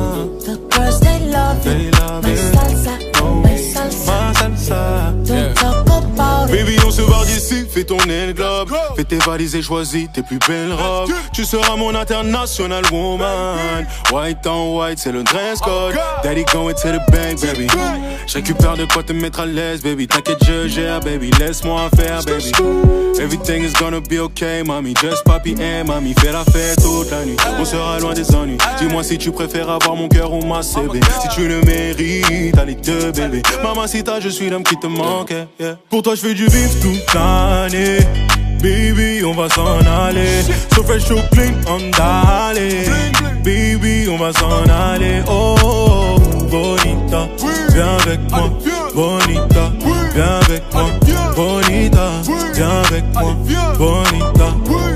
The girls they love They it. love My it. salsa, Oh. my salsa. ma salsa. Don't talk about it. Baby, on se barre d'ici, fais ton aile globe. Fais tes valises et choisis tes plus belles robes. Tu seras mon international woman. White on white, c'est le dress code. Daddy going to the bank, baby. Je récupère de quoi te mettre à l'aise, baby. T'inquiète, je gère, baby. Laisse-moi faire, baby. Everything is gonna be okay, mommy. Just papi and mommy. Fais la fête toute la nuit. On sera loin des ennuis. Dis-moi si tu préfères avoir mon cœur ou ma CB. Si tu le mérites, allez deux bébé. Maman, si t'as, je suis l'homme qui te manquait. yeah. Pour toi, je fais du vif toute l'année. Baby, on va s'en aller. So fresh, so clean, on d'aller. Baby, on va s'en aller. Oh, bonita, viens avec moi. Bonita, viens avec moi. Bonita, viens avec moi. Bonita,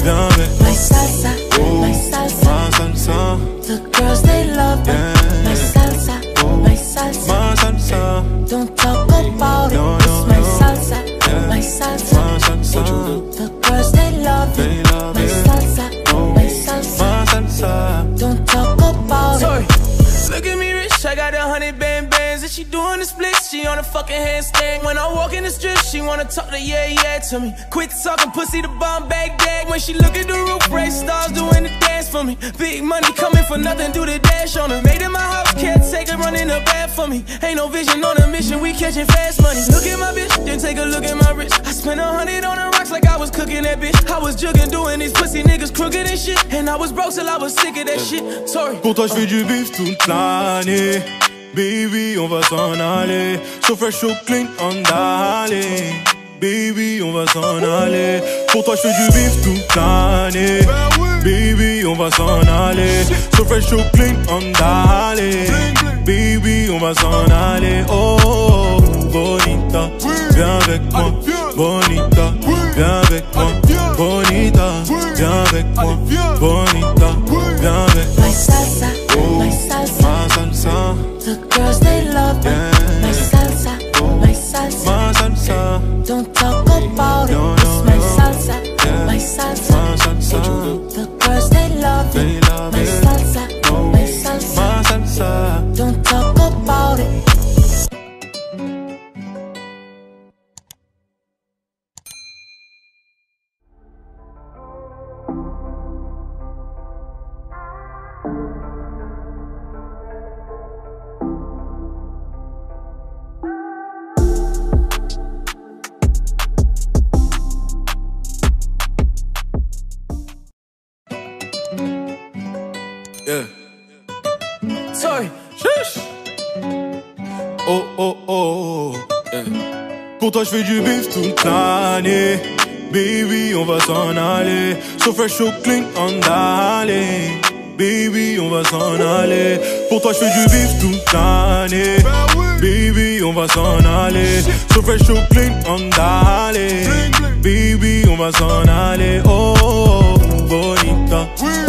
viens avec moi. My salsa, Oh, my salsa. ma salsa, The girls they love me. Yeah. My salsa, my salsa. ma salsa, Don't talk about fucking handstand. When I walk in the strip, she wanna talk to yeah, yeah to me. Quit talking pussy to bomb bag gag. When she look at the roof, race stars doing the dance for me. Big money coming for nothing, do the dash on her. Made in my house, can't take her running the bad for me. Ain't no vision on a mission, we catching fast money. Look at my bitch, then take a look at my wrist. I spent a hundred on the rocks like I was cooking that bitch. I was jugging, doing these pussy niggas crooked and shit. And I was broke till I was sick of that shit. Sorry. Pour toi, je fais du bif toute l'année. Baby, on va s'en aller. So fresh, so clean, on d'aller. Baby, on va s'en aller. Pour toi, je fais du bif toute l'année. Baby, on va s'en aller. So fresh, so clean, on d'aller. Baby, on va s'en aller. Oh, bonita, viens avec moi. Bonita, viens avec moi. Bonita, viens avec moi. Bonita, viens avec moi. The girls they love me. Yeah. My salsa, my salsa. ma salsa, Don't talk about it. No. Yeah. Sorry. shush, Oh, oh, oh. Yeah. Pour toi, je fais du beef toute l'année. Baby, on va s'en aller. So fresh, so clean, on d'aller. Baby, on va s'en aller. Pour toi, je fais du beef toute l'année. Baby, on va s'en aller. So fresh, so clean, on d'aller. Baby, on va s'en aller. Oh.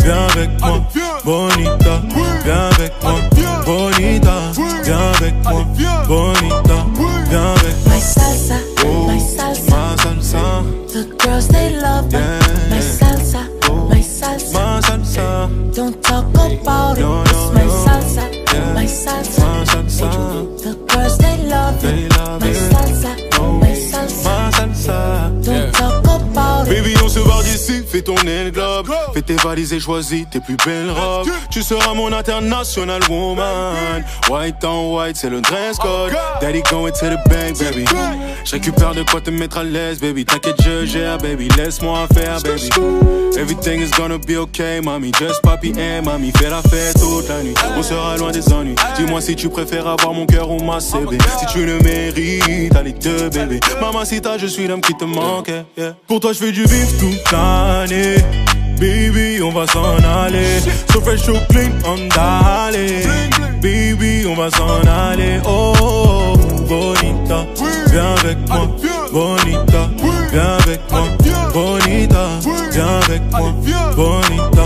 Viens avec moi. Bonita, viens avec moi. Bonita, viens avec moi. Bonita, viens avec moi. My salsa, Oh, my salsa. ma salsa, The girls they love me. Yeah. My salsa, my salsa. ma salsa, Don't talk about it. No, It's no, my salsa, Yeah. my salsa. ma salsa, The girls they love They it. love My it. salsa, Oh. my salsa. ma salsa. Don't talk about it. Baby, on se barre d'ici, fais ton aile globe. Fais tes valises et choisis tes plus belles robes. Tu seras mon international woman. White on white, c'est le dress code. Daddy going to the bank, baby. Je récupère de quoi te mettre à l'aise, baby. T'inquiète, je gère, baby. Laisse-moi faire, baby. Everything is gonna be okay, mommy. Just papi et mamie. Fais la fête toute la nuit. On sera loin des ennuis. Dis-moi si tu préfères avoir mon cœur ou ma CB. Si tu le mérites, t'as les deux bébés. Maman, si t'as, je suis l'homme qui te manque. yeah. Pour toi, je fais du bif toute l'année. Baby, on va s'en aller. So fresh, so clean, on d'aller. Baby, on va s'en aller. Oh, oh, bonita, viens avec moi. Bonita, viens avec moi. Bonita, viens avec moi. Bonita,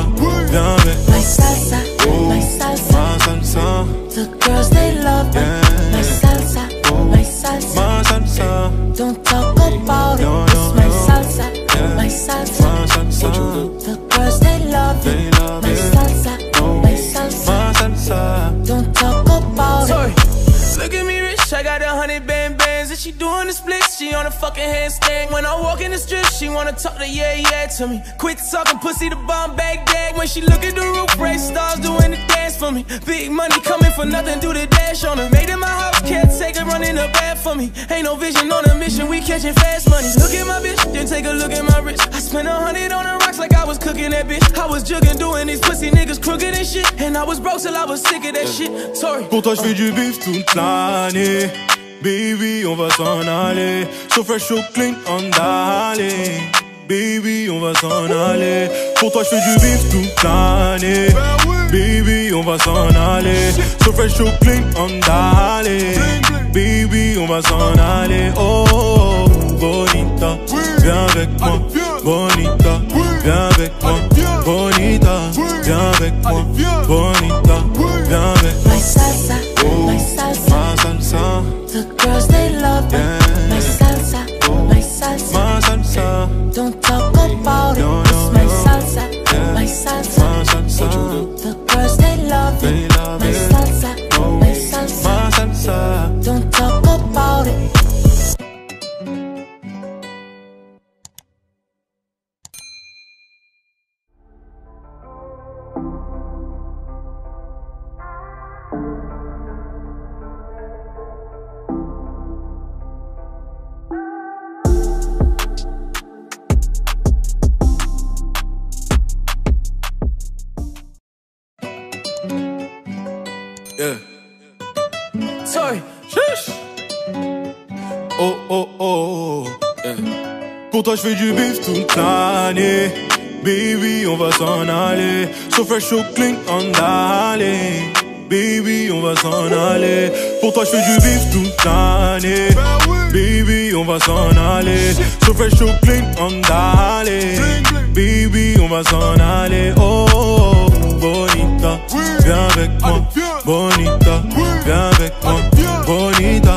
talk to yeah, yeah to me. Quit talking pussy to bomb bag gag When she look at the roof, race stars doing the dance for me. Big money coming for nothing, do the dash on her. Made in my house, caretaker running the bath for me. Ain't no vision on a mission, we catching fast money. Look at my bitch, then take a look at my wrist. I spent a hundred on the rocks like I was cooking that bitch. I was jugging, doing these pussy niggas crooked and shit. And I was broke till I was sick of that shit. Sorry. Pour toi, je fais du bif toute l'année. Baby, on va s'en aller. So fresh, so clean, on d'aller. Baby, on va s'en aller. Pour toi, je fais du bif toute l'année. Baby, on va s'en aller. So fresh, so clean, on d'aller. Baby, on va s'en aller. Oh, oh, oh, bonita, viens avec moi. Bonita, viens avec moi. Bonita, viens avec moi. Bonita, viens avec moi. My salsa, Oh, my salsa. salsa, The girls they love me. Oh oh oh. Pour toi, je fais du bif toute l'année. Baby, on va s'en aller. So fresh, so clean, on. Baby, on va s'en aller. Pour toi, je fais du bif toute l'année. Baby, on va s'en aller. So fresh, so clean, on. Baby, on va s'en aller. Oh, oh, oh, bonita, viens avec moi. Bonita, viens avec moi. Bonita,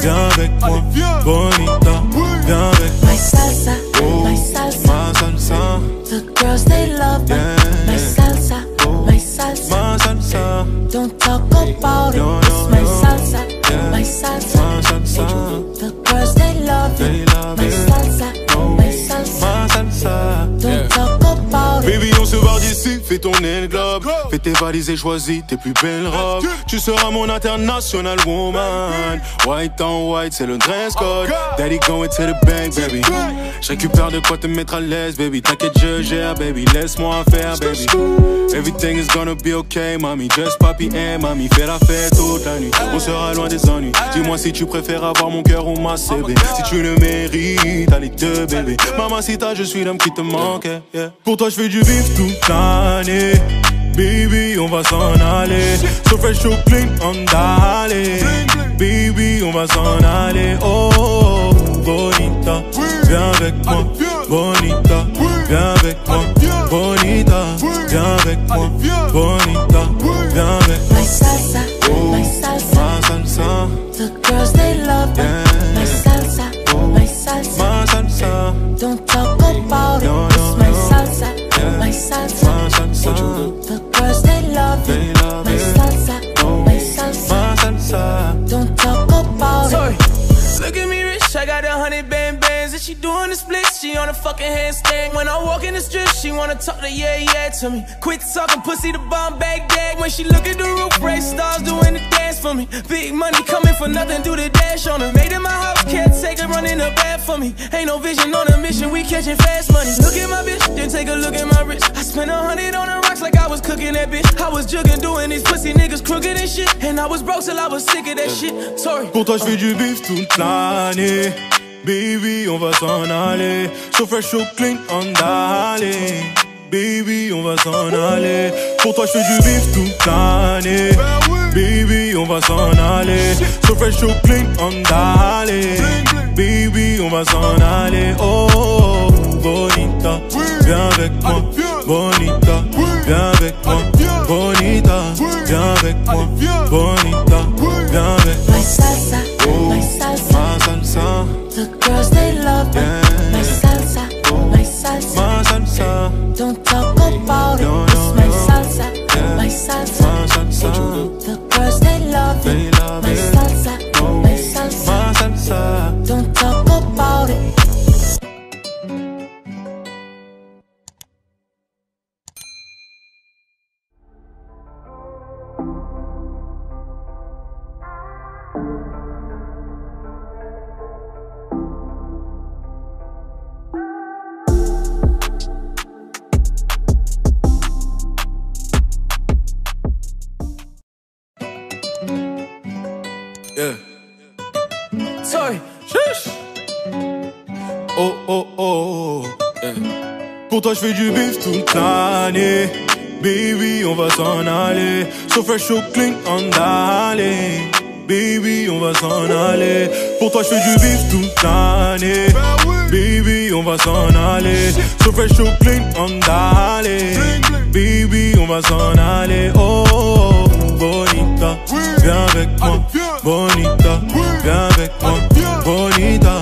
viens avec moi. Bonita, viens avec moi. My salsa, Oh, my salsa. ma salsa, The girls they love me. Yeah. My salsa, Oh. my salsa. ma salsa, Don't talk about it. No, It's no, my salsa, Yeah. my salsa. ma salsa, The girls they love They it. love My it. salsa, Oh. my salsa. ma salsa. Don't talk about it. Baby, on se barre d'ici, fais ton aile. Fais tes valises et choisis tes plus belles robes. Tu seras mon international woman. White on white, c'est le dress code. Daddy going to the bank, baby. Je récupère de quoi te mettre à l'aise, baby. T'inquiète, je gère, baby. Laisse-moi faire, baby. Everything is gonna be okay, mommy. Just papi and mommy. Fais la fête toute la nuit. On sera loin des ennuis. Dis-moi si tu préfères avoir mon cœur ou ma CB. Si tu le mérites, t'as les deux, bébé. Maman, si t'as, je suis l'homme qui te manque. yeah. Pour toi, je fais du vif toute l'année. Baby, on va s'en aller. So fresh, so clean, on d'aller. Baby, on va s'en aller. Oh, oh, bonita, viens avec moi. Bonita, viens avec moi. Bonita, viens avec moi. Bonita, viens avec moi. My salsa, oh, my salsa. Ma salsa, The girls they love me. Yeah. My salsa, my salsa. ma salsa, Don't talk fucking handstand When I walk in the strip, she wanna talk to yeah, yeah to me. Quit talking pussy, the bomb bag dag When she look at the roof, race stars doing the dance for me. Big money coming for nothing, do the dash on her. Made in my house, can't take it, running the bad for me. Ain't no vision on a mission, we catching fast money. Look at my bitch, then take a look at my wrist. I spent a hundred on the rocks like I was cooking that bitch. I was jugging, doing these pussy niggas crooked and shit. And I was broke till I was sick of that shit. Sorry. Pour toi, je fais du bif toute l'année. Baby, on va s'en aller. So fresh, so clean, on d'aller. Baby, on va s'en aller. Pour toi, je fais du bif toute l'année. Baby, on va s'en aller. So fresh, so clean, on d'aller. Baby, on va s'en aller. Oh, bonita, viens avec moi. Bonita, viens avec moi. Bonita, viens avec moi. Bonita, Oh oh oh. Pour toi, je fais du bif toute l'année. Baby, on va s'en aller. So fresh, so clean, on d'aller. Baby, on va s'en aller. Pour toi, je fais du bif toute l'année. Baby, on va s'en aller. So fresh, so clean, on d'aller. Baby, on va s'en aller. Oh, oh, oh, bonita, viens avec moi. Bonita, viens avec moi. Bonita,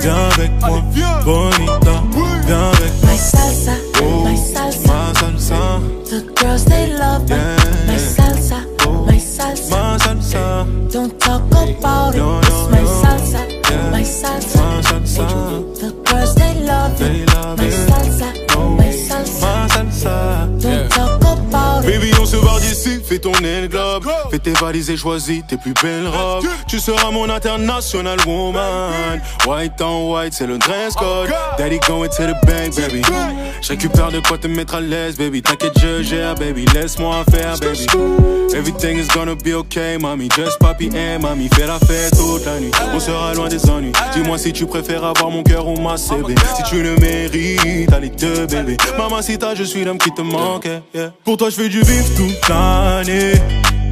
viens avec moi. Bonita, viens avec moi. My salsa, Oh, my salsa. ma salsa, The girls they love me. Yeah. My salsa, Oh. my salsa. ma salsa, Don't talk about it. No, It's no, my salsa, Yeah. my salsa. ma salsa, The girls they love They it. love My it. salsa, Oh. my salsa. ma salsa. Don't talk about it. Baby, on se barre d'ici, fais ton aile. Fais tes valises et choisis tes plus belles robes. Tu seras mon international woman. White on white, c'est le dress code. Daddy going to the bank, baby. Je récupère de quoi te mettre à l'aise, baby. T'inquiète, je gère, baby. Laisse-moi faire, baby. Everything is gonna be okay, mommy. Just papi and mommy. Fais la fête toute la nuit. On sera loin des ennuis. Dis-moi si tu préfères avoir mon cœur ou ma CB. Si tu le mérites, t'as les deux, bébé. Maman, si t'as, je suis l'homme qui te manque. yeah. Pour toi, je fais du vif toute l'année.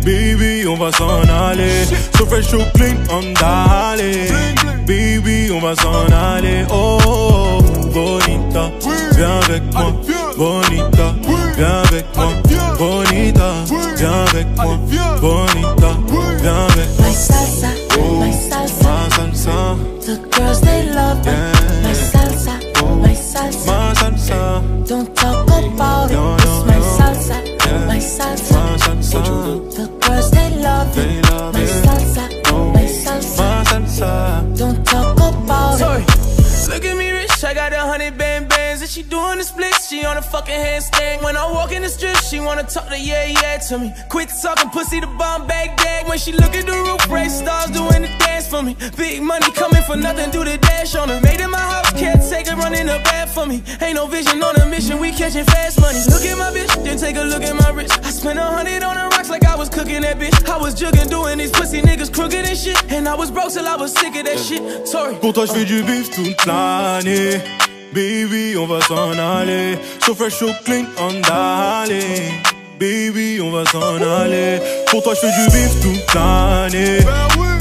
Baby, on va s'en aller. So fresh, so clean, on d'aller. Baby, on va s'en aller. Oh, oh, oh, bonita, viens avec moi. Bonita, viens avec moi. Bonita, viens avec moi. Bonita, viens avec moi. My salsa, oh, my salsa. Ma salsa, The girls they love me. Yeah. My salsa, my salsa. ma salsa, Don't talk When I walk in the strip, she wanna talk to yeah, yeah to me. Quit talking pussy to bomb bag gag. When she look at the roof, race stars doing the dance for me. Big money coming for nothing, do the dash on her. Made in my house, can't take it running the bad for me. Ain't no vision on a mission, we catching fast money. Look at my bitch, then take a look at my wrist. I spent a hundred on the rocks like I was cooking that bitch. I was jugging, doing these pussy niggas crooked and shit. And I was broke till I was sick of that shit. Sorry. Pour toi, je fais du bif toute l'année. Baby, on va s'en aller. So fresh, so clean, on d'aller. Baby, on va s'en aller. Pour toi, je fais du bif toute l'année.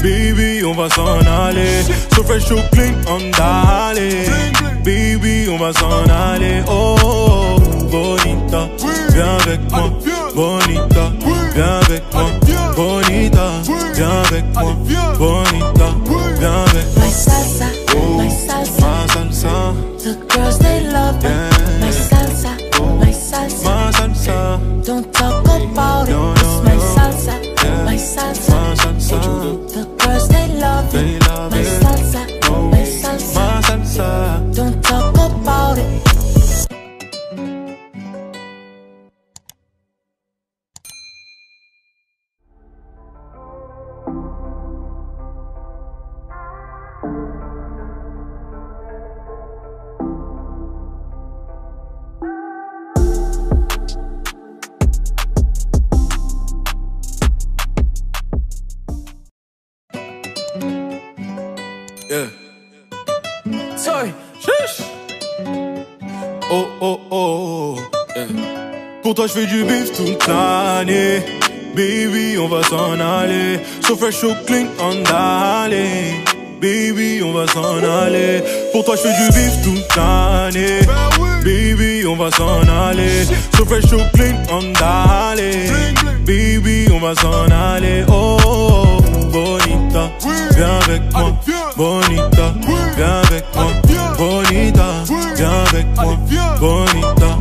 Baby, on va s'en aller. So fresh, so clean, on d'aller. Baby, on va s'en aller. Oh, oh, bonita, viens avec moi. Bonita, viens avec moi. Bonita, viens avec moi. Bonita, girls Oh oh oh. Pour toi, je fais du bif toute l'année. Baby, on va s'en aller. So fresh, so clean, on d'aller. Baby, on va s'en aller. Pour toi, je fais du bif toute l'année. Baby, on va s'en aller. So fresh, so clean, on d'aller. Baby, on va s'en aller. Oh, oh, oh, bonita, viens avec moi. Bonita, viens avec moi. Bonita, viens avec moi. Bonita,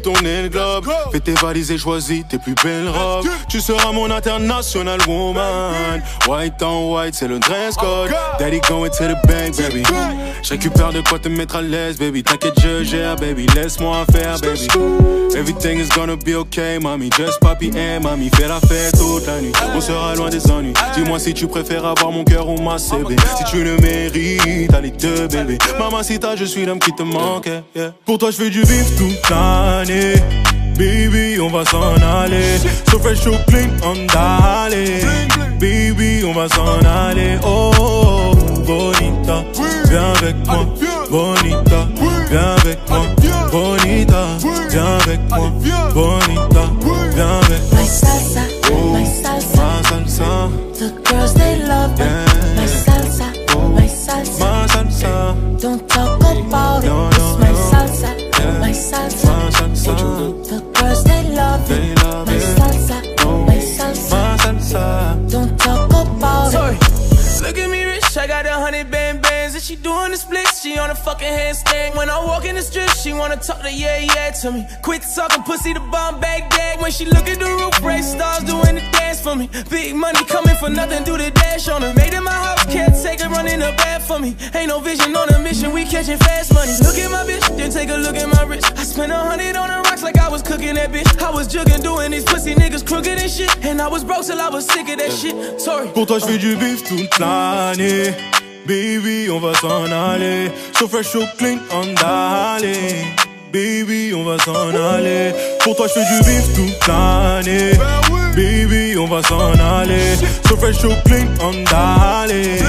ton. Fais tes valises et choisis tes plus belles robes. Tu seras mon international woman. White on white, c'est le dress code. Daddy going to the bank, baby. Je récupère de quoi te mettre à l'aise, baby. T'inquiète, je gère, baby. Laisse-moi faire, baby. Everything is gonna be okay, mommy. Just papi and mommy. Fais la fête toute la nuit. On sera loin des ennuis. Dis-moi si tu préfères avoir mon cœur ou ma CB. Si tu le mérites, t'as les deux, bébé. Mamacita, je suis l'homme qui te manque. yeah. Pour toi, je fais du vif toute l'année. Baby, on va s'en aller. So fresh, so clean, on d'aller. Baby, on va s'en aller. Oh, oh, oh, bonita, viens avec moi. Bonita, viens avec moi. Bonita, viens avec moi. Bonita, viens avec moi. When I walk in the strip, she wanna talk to yeah, yeah to me. Quit talking pussy to bomb bag gag. When she look at the roof, race stars doing the dance for me. Big money coming for nothing, do the dash on her. Made in my house, can't take it running the bad for me. Ain't no vision on a mission, we catching fast money. Look at my bitch, then take a look at my wrist. I spent a hundred on the rocks like I was cooking that bitch. I was jugging, doing these pussy niggas crooked and shit. And I was broke till I was sick of that shit. Sorry. Pour toi, je fais du bif toute l'année. Baby, on va s'en aller. So fresh, so clean, on d'aller. Baby, on va s'en aller. Pour toi, je fais du bif toute l'année. Baby, on va s'en aller. So fresh, so clean, on d'aller.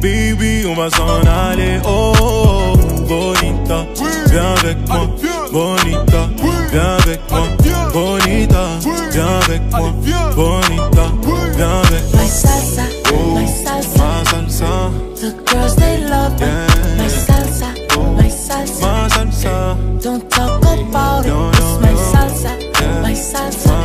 Baby, on va s'en aller. Oh, bonita, viens avec moi. Bonita, viens avec moi. Bonita, viens avec moi. Bonita, viens avec moi. Love me. Yeah. My salsa, my salsa. Don't talk about it. No, It's my no. salsa, Yeah. my salsa. ma